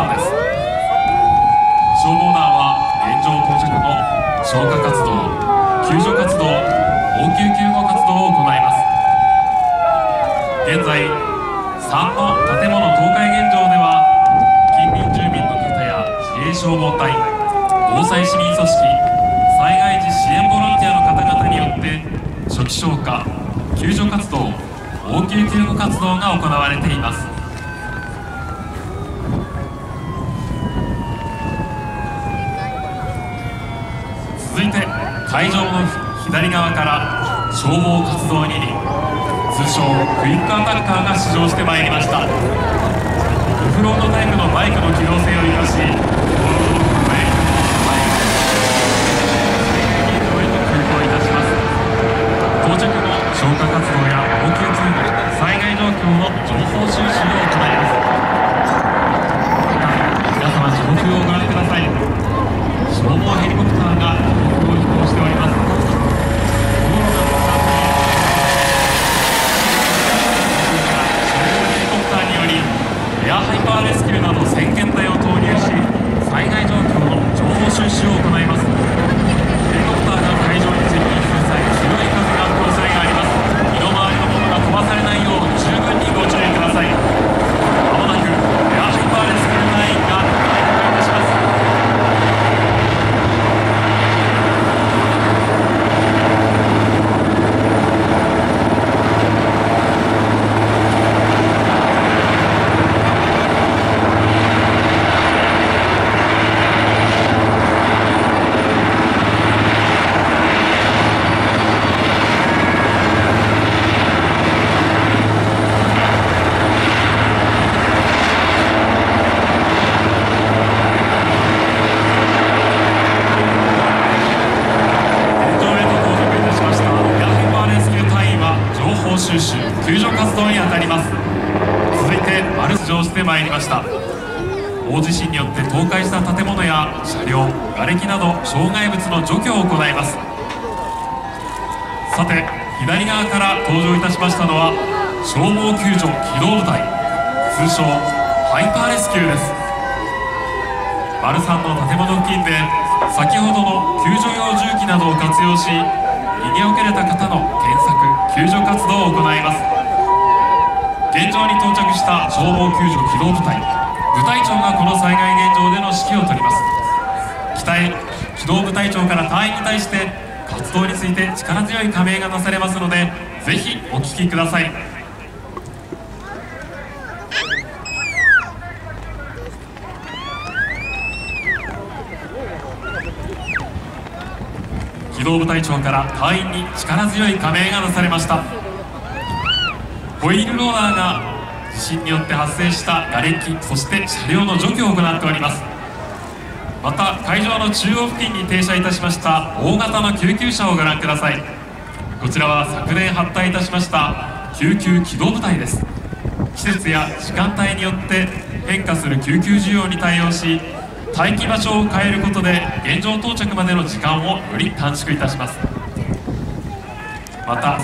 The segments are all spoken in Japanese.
消防団です。消防団は現場到着後消火活動救助活動応急救護活動を行います。現在3の建物倒壊現状では近隣住民の方や自衛消防隊防災市民組織災害時支援ボランティアの方々によって初期消火救助活動応急救護活動が行われています続いて会場の左側から消防活動に通称クイックアタッカーが出場してまいりました。オフロードタイプのバイクの機動性を生かし道路の上バイクで急行いたします到着後消火活動や応急救護災害状況の情報収集を行いますまた皆様上空をご覧ください消防ヘリコプターが上空を飛行しております道路が塞がってヘリコプターによりエアハイパーレスキューなど1000件隊を投入し災害状況の情報収集を行いますヘリコプターが会場に接近する際強い風が吹く恐れがあります身の回りのものが飛ばされないよう十分にご注意くださいまもなくエアハイパーレスキュー隊員が来航いたします現場へと到着いたしましたエアハイパーレスキュー隊員は情報収集救助活動に当たります続いて丸出場してまいりました。大地震によって倒壊した建物や車両瓦礫など障害物の除去を行います。さて左側から登場いたしましたのは消防救助機動部隊通称ハイパーレスキューです。丸三の建物付近で先ほどの救助用重機などを活用し逃げ遅れた方の検索救助活動を行います。現場に到着した消防救助機動部隊部隊長がこの災害現場での指揮を執ります。北へ機動部隊長から隊員に対して活動について力強い加盟がなされますのでぜひお聞きください。機動部隊長から隊員に力強い加盟がなされました。ホイールローラーが地震によって発生した瓦礫そして車両の除去を行っております。また会場の中央付近に停車いたしました大型の救急車をご覧ください。こちらは昨年発隊いたしました救急機動部隊です。季節や時間帯によって変化する救急需要に対応し待機場所を変えることで現場到着までの時間をより短縮いたします。また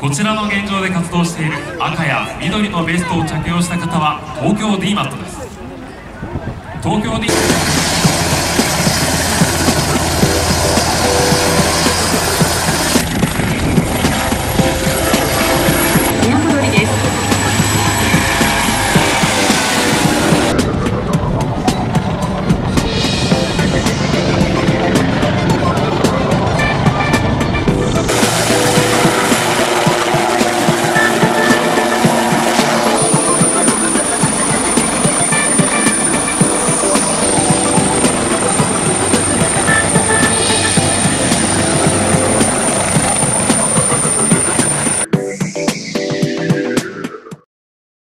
こちらの現状で活動している赤や緑のベストを着用した方は東京 DMAT です。東京 D